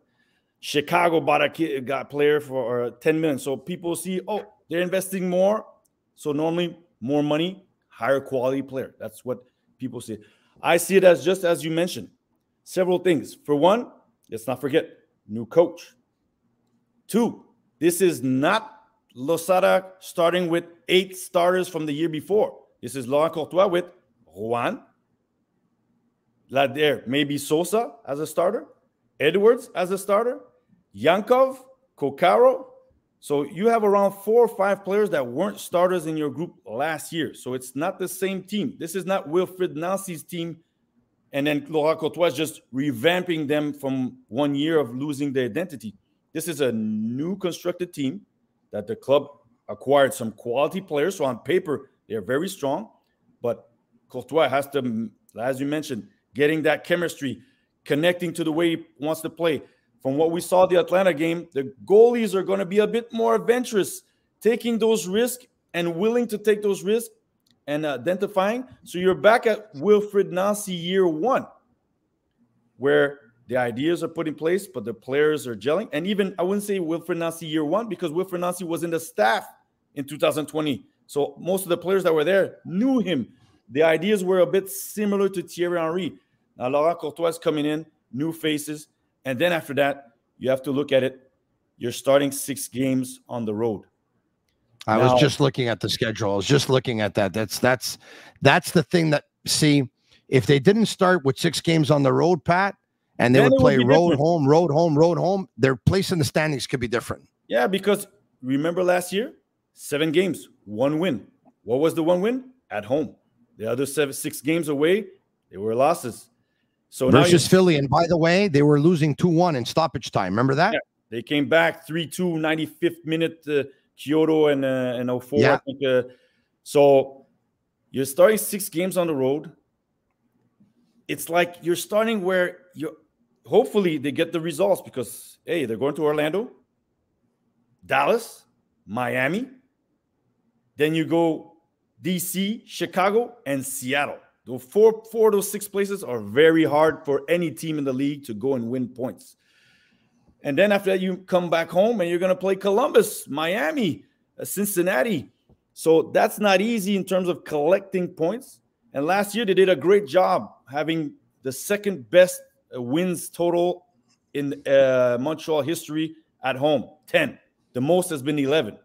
Chicago bought a kid, got a player for 10 million. So people see, oh, they're investing more. So normally more money, higher quality player. That's what people see. I see it as just as you mentioned, several things. For one, let's not forget new coach. Two, this is not Losada starting with eight starters from the year before. This is Laurent Courtois with Ruan, there, maybe Sosa as a starter, Edwards as a starter, Yankov, Coccaro. So you have around four or five players that weren't starters in your group last year. So it's not the same team. This is not Wilfried Nancy's team. And then Laurent Courtois just revamping them from one year of losing their identity. This is a new constructed team that the club acquired some quality players. So on paper, they're very strong. But Courtois has to, as you mentioned, getting that chemistry, connecting to the way he wants to play. From what we saw the Atlanta game, the goalies are going to be a bit more adventurous, taking those risks and willing to take those risks and identifying. So you're back at Wilfried Nancy year one, where the ideas are put in place, but the players are gelling. And even I wouldn't say Wilfried Nancy year one because Wilfried Nancy was in the staff in 2020. So most of the players that were there knew him. The ideas were a bit similar to Thierry Henry. Now Laurent Courtois is coming in, new faces. And then after that, you have to look at it. You're starting six games on the road. I now, was just looking at the schedule. I was just looking at that. That's that's that's the thing that see if they didn't start with six games on the road, Pat, and they would play would road different. home, road home, road home, their place in the standings could be different. Yeah, because remember last year, seven games, one win. What was the one win? At home. The other seven, six games away, they were losses. So versus Philly, and by the way, they were losing two one in stoppage time. Remember that? Yeah, they came back 3-2, 95th minute. Uh, Kyoto and uh, and 04. Yeah. I think, uh, so you're starting six games on the road. It's like you're starting where you hopefully they get the results because hey, they're going to Orlando, Dallas, Miami. Then you go DC, Chicago, and Seattle. Those four, four of those six places are very hard for any team in the league to go and win points. And then after that, you come back home and you're going to play Columbus, Miami, uh, Cincinnati. So that's not easy in terms of collecting points. And last year, they did a great job having the second best wins total in uh, Montreal history at home 10. The most has been 11.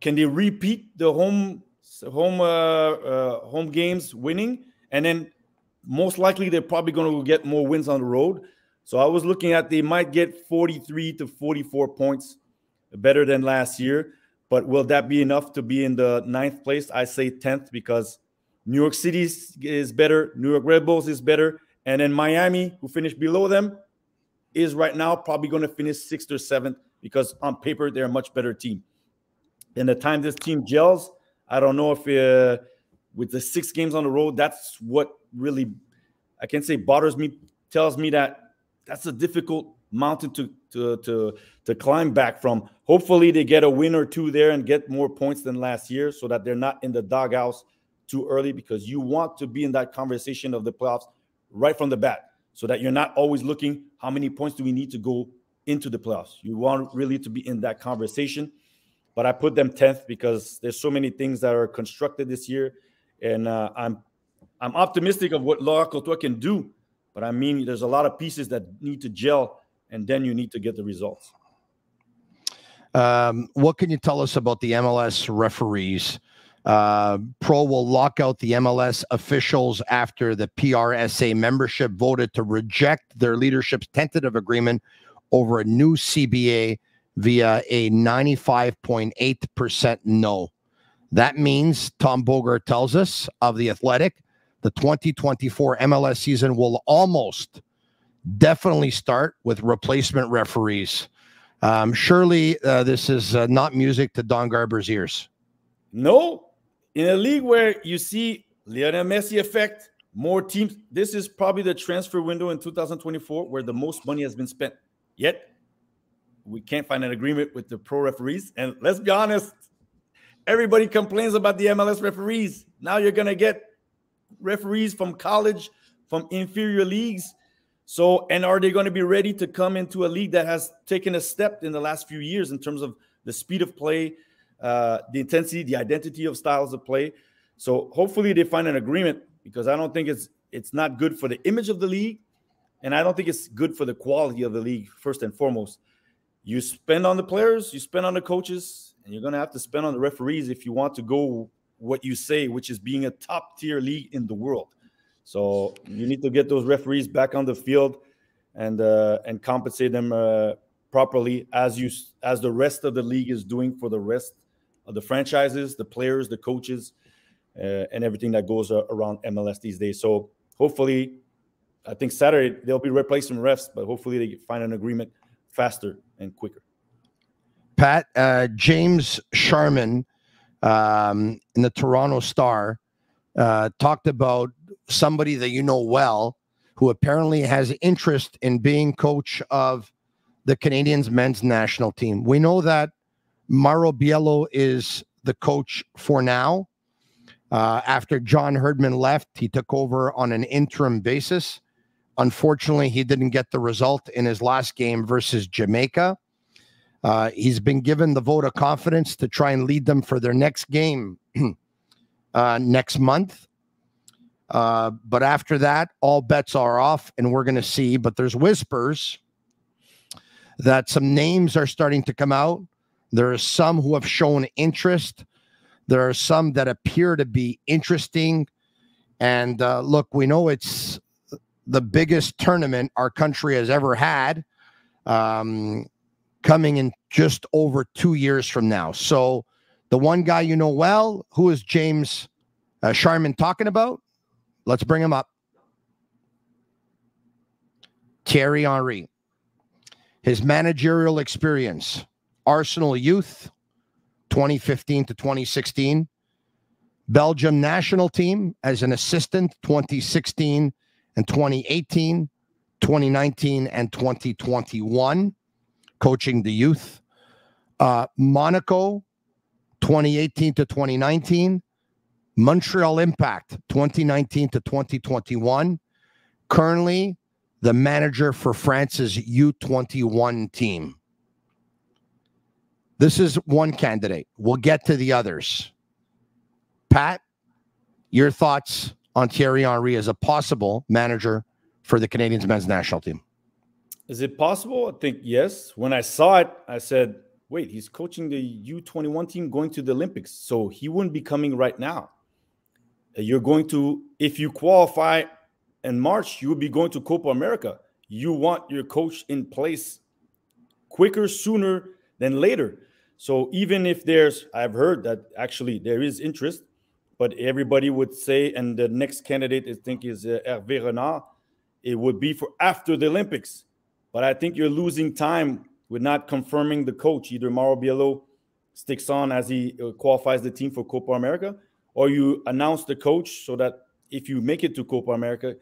Can they repeat the home home uh, uh, home games winning? And then most likely they're probably going to get more wins on the road. So I was looking at they might get 43 to 44 points better than last year. But will that be enough to be in the ninth place? I say 10th because New York City is better, New York Red Bulls is better, and then Miami, who finished below them, is right now probably going to finish sixth or seventh because on paper they're a much better team. And the time this team gels, I don't know if uh, with the six games on the road, that's what really I can't say bothers me, tells me that that's a difficult mountain to to to to climb back from. Hopefully, they get a win or two there and get more points than last year, so that they're not in the doghouse too early. Because you want to be in that conversation of the playoffs right from the bat, so that you're not always looking how many points do we need to go into the playoffs. You want really to be in that conversation. But I put them tenth because there's so many things that are constructed this year, and uh, I'm I'm optimistic of what Laurent Courtois can do but I mean, there's a lot of pieces that need to gel, and then you need to get the results. Um, what can you tell us about the MLS referees? Uh, Pro will lock out the MLS officials after the PRSA membership voted to reject their leadership's tentative agreement over a new CBA via a 95.8% no. That means, Tom Bogert tells us of The Athletic, the 2024 MLS season will almost definitely start with replacement referees. Um, surely uh, this is uh, not music to Don Garber's ears. No, in a league where you see Lionel Messi effect, more teams. This is probably the transfer window in 2024 where the most money has been spent. Yet we can't find an agreement with the pro referees. And let's be honest, everybody complains about the MLS referees. Now you're gonna get referees from college, from inferior leagues. So, and are they going to be ready to come into a league that has taken a step in the last few years in terms of the speed of play, uh, the intensity, the identity of styles of play? So, hopefully, they find an agreement because I don't think it's it's not good for the image of the league, and I don't think it's good for the quality of the league. First and foremost, you spend on the players, you spend on the coaches, and you're going to have to spend on the referees if you want to go what you say, which is being a top tier league in the world. So you need to get those referees back on the field and uh, and compensate them uh, properly as you as the rest of the league is doing for the rest the franchises, the players, the coaches, uh, and everything that goes uh, around MLS these days. So hopefully, I think Saturday they'll be replacing refs, but hopefully they find an agreement faster and quicker. Pat uh, James Sharman um, in the Toronto Star uh, talked about somebody that you know well who apparently has interest in being coach of the Canadians men's national team. We know that Mauro Biello is the coach for now. Uh, after John Herdman left, he took over on an interim basis. Unfortunately, he didn't get the result in his last game versus Jamaica. Uh, he's been given the vote of confidence to try and lead them for their next game <clears throat> uh, next month. Uh, but after that, all bets are off, and we're going to see. But there's whispers that some names are starting to come out. There are some who have shown interest. There are some that appear to be interesting. And uh, look, we know it's the biggest tournament our country has ever had, um, coming in just over two years from now. So, the one guy you know well, who is James uh, Sharman talking about? Let's bring him up. Thierry Henry. His managerial experience Arsenal Youth, 2015 to 2016. Belgium national team as an assistant, 2016 and 2018, 2019, and 2021, coaching the youth. Uh, Monaco, 2018 to 2019. Montreal Impact 2019 to 2021. Currently, the manager for France's U21 team. This is one candidate. We'll get to the others. Pat, your thoughts on Thierry Henry as a possible manager for the Canadians men's national team? Is it possible? I think yes. When I saw it, I said, wait, he's coaching the U21 team going to the Olympics. So he wouldn't be coming right now uh, you're going to if you qualify in March, you will be going to Copa America. You want your coach in place quicker, sooner than later. So even if there's, I've heard that actually there is interest, but everybody would say, and the next candidate I think is uh, Hervé Renard, it would be for after the Olympics. But I think you're losing time with not confirming the coach. Either Mauro Biello sticks on as he uh, qualifies the team for Copa America, or you announce the coach so that if you make it to Copa America,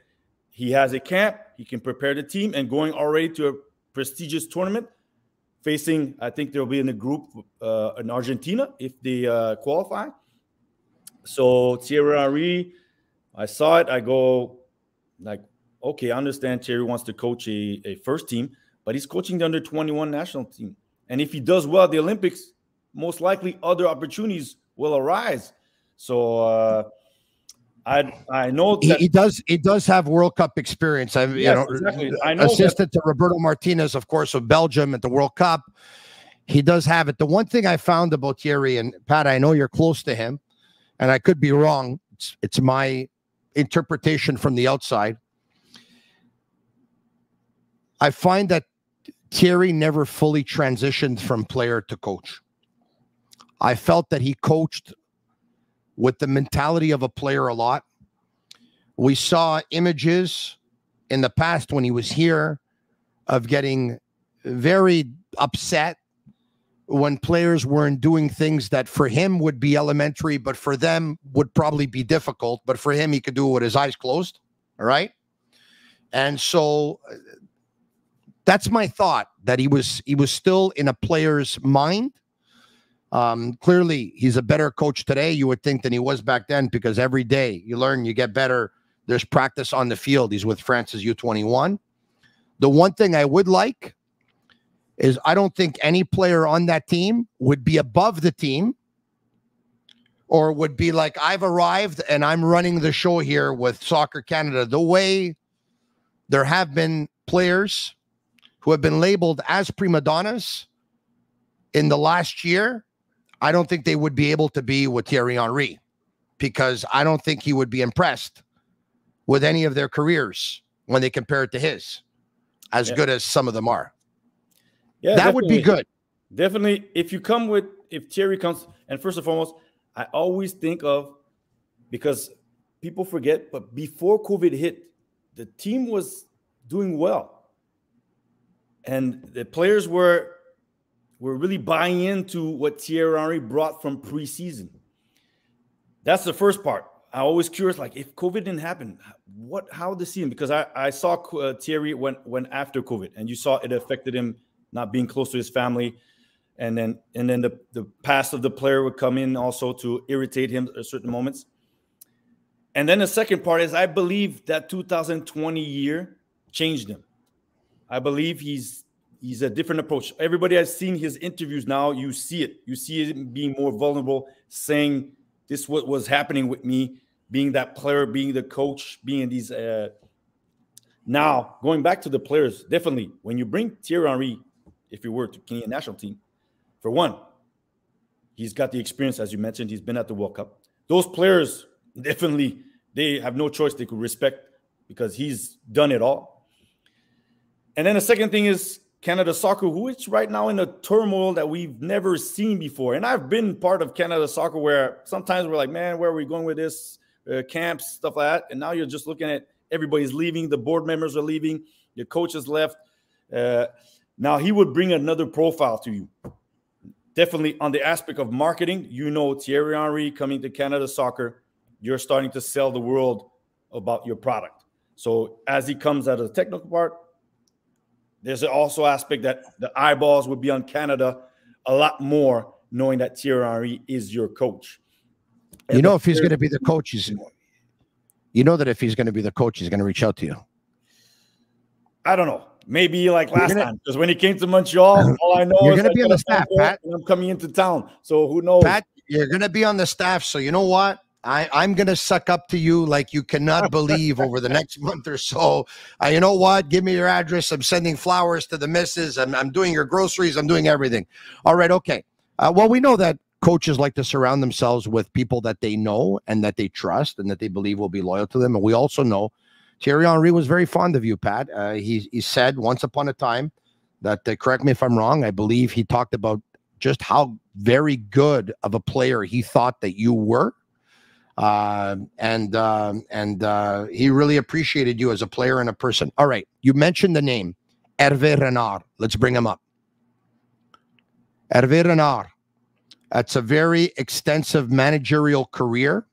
he has a camp, he can prepare the team, and going already to a prestigious tournament, facing I think they'll be in a group uh, in Argentina if they uh, qualify. So Thierry Henry, I saw it. I go like, okay, I understand Thierry wants to coach a, a first team, but he's coaching the under 21 national team. And if he does well at the Olympics, most likely other opportunities will arise. So uh, I I know he, he, does he does have World Cup experience. I yes, you know exactly. Uh, I know assistant to Roberto Martinez, of course, of Belgium at the World Cup. He does have it. The one thing I found about Thierry and Pat, I know you're close to him, and I could be wrong. It's, it's my interpretation from the outside. I find that Thierry never fully transitioned from player to coach. I felt that he coached with the mentality of a player a lot. We saw images in the past when he was here of getting very upset when players weren't doing things that for him would be elementary, but for them would probably be difficult. But for him, he could do it with his eyes closed. All right. And so uh, that's my thought that he was he was still in a player's mind um, clearly, he's a better coach today, you would think, than he was back then because every day you learn, you get better. There's practice on the field. He's with France's U21. The one thing I would like is I don't think any player on that team would be above the team or would be like, I've arrived and I'm running the show here with Soccer Canada. The way there have been players who have been labeled as prima donnas in the last year I don't think they would be able to be with Thierry Henry because I don't think he would be impressed with any of their careers when they compare it to his, as Yeah. good as some of them are. Yeah, that would be good. Definitely, if you come with if Thierry comes, and first and foremost, I always think of because people forget, but before COVID hit, the team was doing well, and the players were were really buying into what Thierry Henry brought from preseason. That's the first part. I always curious, like if COVID didn't happen, what how the season? Because I I saw uh, Thierry when when after COVID, and you saw it affected him not being close to his family, and then and then the the past of the player would come in also to irritate him at certain moments. And then the second part is I believe that 2020 year changed him. I believe he's he's a different approach. Everybody has seen his interviews now. You see it. You see him being more vulnerable, saying this what was happening with me, being that player, being the coach, being these. Uh, now going back to the players, definitely when you bring Thierry Henry, if you were to Canadian national team, for one, he's got the experience as you mentioned. He's been at the World Cup. Those players definitely they have no choice. They could respect because he's done it all. And then the second thing is Canada Soccer, who is right now in a turmoil that we've never seen before. And I've been part of Canada Soccer where sometimes we're like, man, where are we going with this? Uh, camps, stuff like that. And now you're just looking at everybody's leaving, the board members are leaving, your coaches left. Uh, now he would bring another profile to you. Definitely on the aspect of marketing, you know Thierry Henry coming to Canada Soccer, you're starting to sell the world about your product. So as he comes out of the technical part, there's also aspect that the eyeballs would be on Canada a lot more, knowing that Thierry Henry is your coach. You know, if he's going to be the coach, he's, you know that if he's going to be the coach, he's going to reach out to you. I don't know. Maybe like last gonna- time, because when he came to Montreal, <laughs> all I know You're gonna be on the staff, Pat. I'm coming into town. So who knows? Pat, you're going to be on the staff. So you know what? I, I'm going to suck up to you like you cannot <laughs> believe over the next month or so. Uh, you know what? Give me your address. I'm sending flowers to the missus. I'm, I'm doing your groceries. I'm doing everything. All right. Okay. Uh, well, we know that coaches like to surround themselves with people that they know and that they trust and that they believe will be loyal to them. And we also know Thierry Henry was very fond of you, Pat. Uh, he, he said once upon a time that, uh, correct me if I'm wrong, I believe he talked about just how very good of a player he thought that you were. Uh, and um, and uh, he really appreciated you as a player and a person. All right, you mentioned the name Hervé Renard. Let's bring him up. Hervé Renard. That's a very extensive managerial career.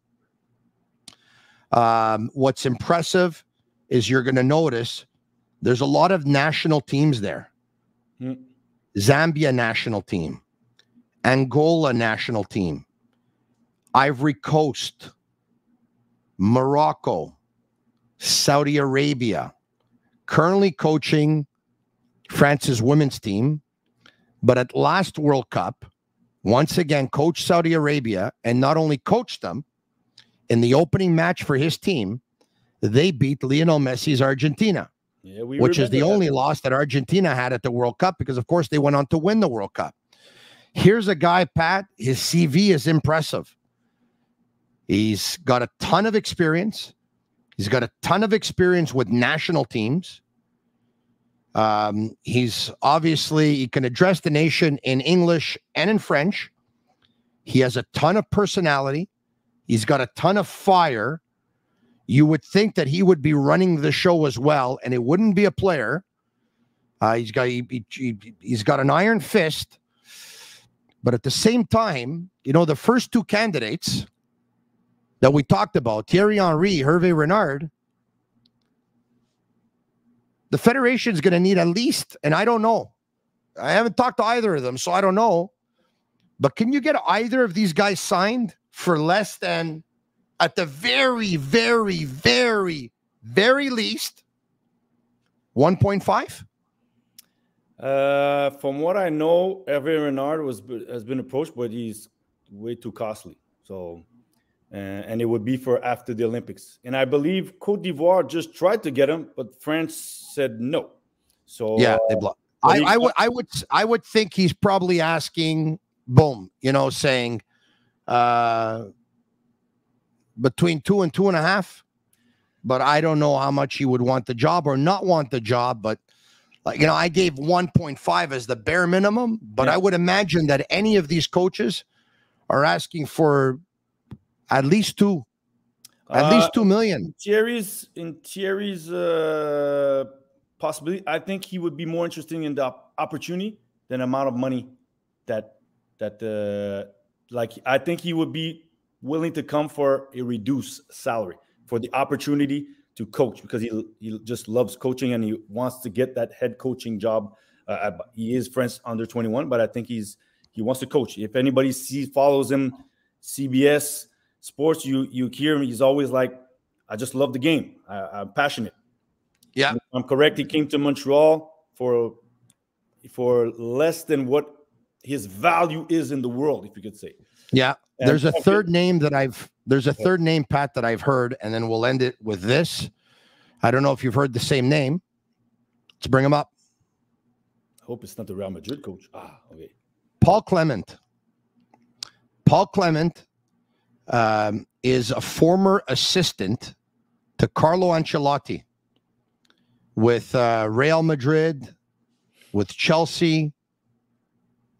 Um, what's impressive is you're going to notice there's a lot of national teams there. Hmm. Zambia national team, Angola national team, Ivory Coast, Morocco, Saudi Arabia, currently coaching France's women's team, but at last World Cup, once again coached Saudi Arabia and not only coached them in the opening match for his team, they beat Lionel Messi's Argentina Yeah, we which is the that. only loss that Argentina had at the World Cup because, of course, they went on to win the World Cup. Here's a guy, Pat. His CV is impressive. He's got a ton of experience. He's got a ton of experience with national teams. Um, he's obviously he can address the nation in English and in French. He has a ton of personality. He's got a ton of fire. You would think that he would be running the show as well, and it wouldn't be a player. Uh, he's got he, he, he- he's got an iron fist, but at the same time, you know, the first two candidates that we talked about, Thierry Henry, Hervé Renard, the federation is going to need at least, and I don't know. I haven't talked to either of them, so I don't know. But can you get either of these guys signed for less than, at the very, very, very, very least, 1.5? Uh, from what I know, Hervé Renard was has been approached, but he's way too costly. So, and it would be for after the Olympics. And I believe Cote d'Ivoire just tried to get him, but France said no. So Yeah, they uh, block. but I, I would, I would, I would think he's probably asking, boom, you know, saying, uh, between two and two and a half. but I don't know how much he would want the job or not want the job. But like, you know, I gave 1.5 as the bare minimum, but Yeah. I would imagine that any of these coaches are asking for at least two, at Uh, least two million. Thierry's in Thierry's uh, possibility. I think he would be more interesting in the opportunity than amount of money that that uh, like I think he would be willing to come for a reduced salary for the opportunity to coach because he he just loves coaching and he wants to get that head coaching job. Uh, he is French under 21, but I think he's he wants to coach. If anybody sees follows him, CBS Sports, you you hear him. He's always like, I just love the game. I, I'm passionate. Yeah. If I'm correct. He came to Montreal for for less than what his value is in the world, if you could say. Yeah. And- There's a third name that I've there's a third name, Pat, that I've heard, and then we'll end it with this. I don't know if you've heard the same name. Let's bring him up. I hope it's not the Real Madrid coach. Ah, okay. Paul Clement. Paul Clement um, is a former assistant to Carlo Ancelotti with uh, Real Madrid, with Chelsea.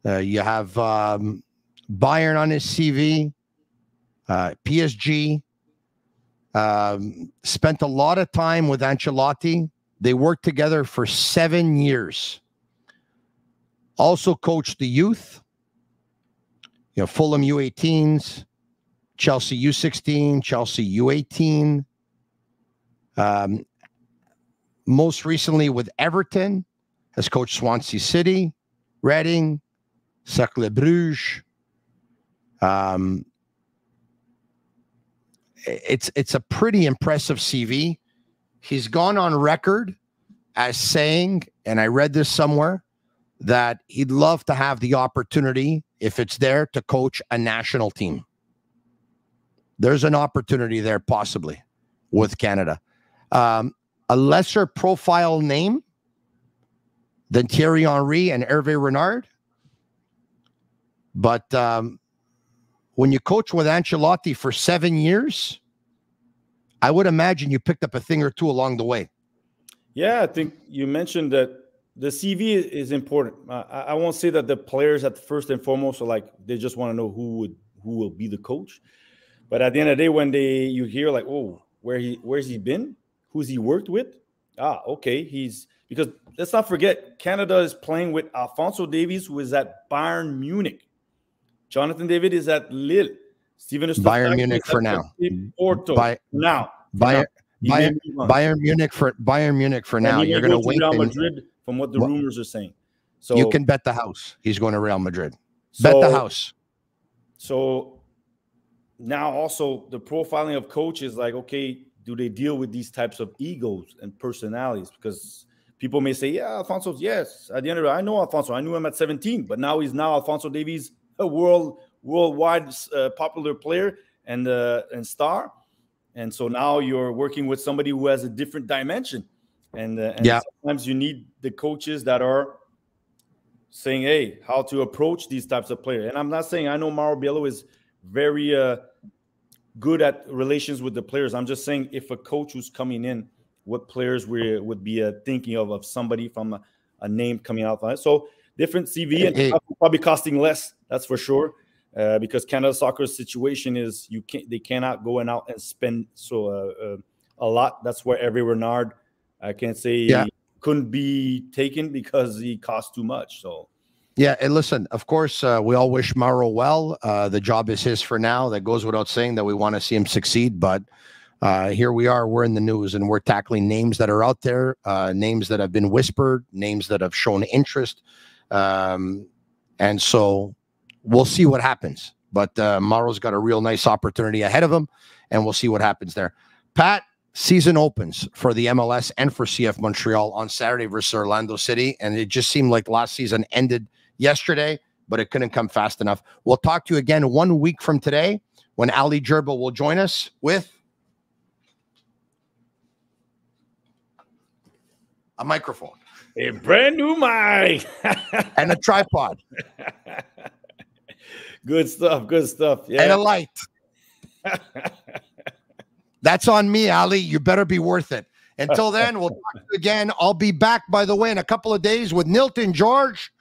Uh, you have um, Bayern on his CV, uh, PSG. Um, spent a lot of time with Ancelotti. They worked together for seven years. Also coached the youth, you know, Fulham U18s, Chelsea U16, Chelsea U18. Um, most recently with Everton, has coached Swansea City, Reading, Cercle Bruges. Um, it's it's a pretty impressive CV. He's gone on record as saying, and I read this somewhere, that he'd love to have the opportunity, if it's there, to coach a national team. There's an opportunity there, possibly, with Canada. Um, a lesser profile name than Thierry Henry and Hervé Renard. But um, when you coach with Ancelotti for seven years, I would imagine you picked up a thing or two along the way. Yeah, I think you mentioned that the CV is important. Uh, I, I won't say that the players at first and foremost are like they just want to know who would who will be the coach, but at the end of the day, when they you hear like, oh, where he where's he been, who's he worked with? Ah, okay, he's because let's not forget Canada is playing with Alfonso Davies, who is at Bayern Munich. Jonathan David is at Lille. Steven Bayern Munich for now. Porto By- now. Bayern, Bayern. Bayern Munich for Bayern Munich for And now. You're going to to wait. Real Madrid from what the Well, rumors are saying. So you can bet the house. He's going to Real Madrid. Bet the house. So now also the profiling of coaches, like, okay, do they deal with these types of egos and personalities? Because people may say, yeah, Alfonso, yes. At the end of it, I know Alfonso. I knew him at 17, but now he's now Alfonso Davies, a world worldwide uh, popular player and uh, and star. And so now you're working with somebody who has a different dimension. And, uh, and Yeah. sometimes you need the coaches that are saying, hey, how to approach these types of players. And I'm not saying I know Mauro Biello is very uh, good at relations with the players. I'm just saying if a coach who's coming in, what players we would be uh, thinking of of somebody from a, a name coming out. of. So different CV and Hey. probably costing less. That's for sure. Uh, because Canada soccer's situation is you can't they cannot go and out and spend so uh, uh, a lot. That's where Hervé Renard I can't say Yeah. couldn't be taken because he cost too much. So Yeah, and listen, of course, uh, we all wish Mauro well. Uh, the job is his for now. That goes without saying that we want to see him succeed. But uh, here we are, we're in the news and we're tackling names that are out there, uh, names that have been whispered, names that have shown interest. Um, and so we'll see what happens. But uh, Mauro's got a real nice opportunity ahead of him, and we'll see what happens there. Pat, season opens for the MLS and for CF Montreal on Saturday versus Orlando City. And it just seemed like last season ended yesterday, but it couldn't come fast enough. We'll talk to you again one week from today when Ali Gerba will join us with a microphone a brand new mic. <laughs> and a tripod good stuff. Good stuff. Yeah. and a light. <laughs> That's on me, Ali. You better be worth it. Until <laughs> then, we'll talk to you again. I'll be back, by the way, in a couple of days with Nilton George.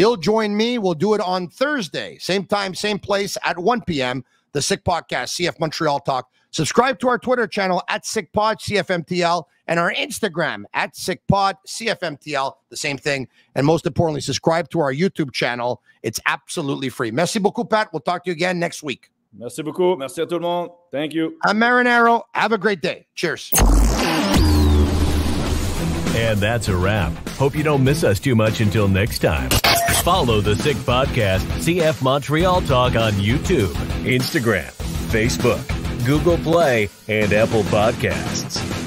He'll join me. We'll do it on Thursday, same time, same place at 1 p.m. The Sick Podcast, CF Montreal Talk. Subscribe to our Twitter channel at SickPod, CFMTL, and our Instagram at SickPod, CFMTL, the same thing. And most importantly, subscribe to our YouTube channel. It's absolutely free. Merci beaucoup, Pat. We'll talk to you again next week. Merci beaucoup. Merci à tout le monde. Thank you. I'm Marinaro. Have a great day. Cheers. And that's a wrap. Hope you don't miss us too much until next time. Follow the Sick Podcast, CF Montreal Talk on YouTube, Instagram, Facebook, Google Play, and Apple Podcasts.